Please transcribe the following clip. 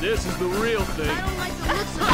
This is the real thing.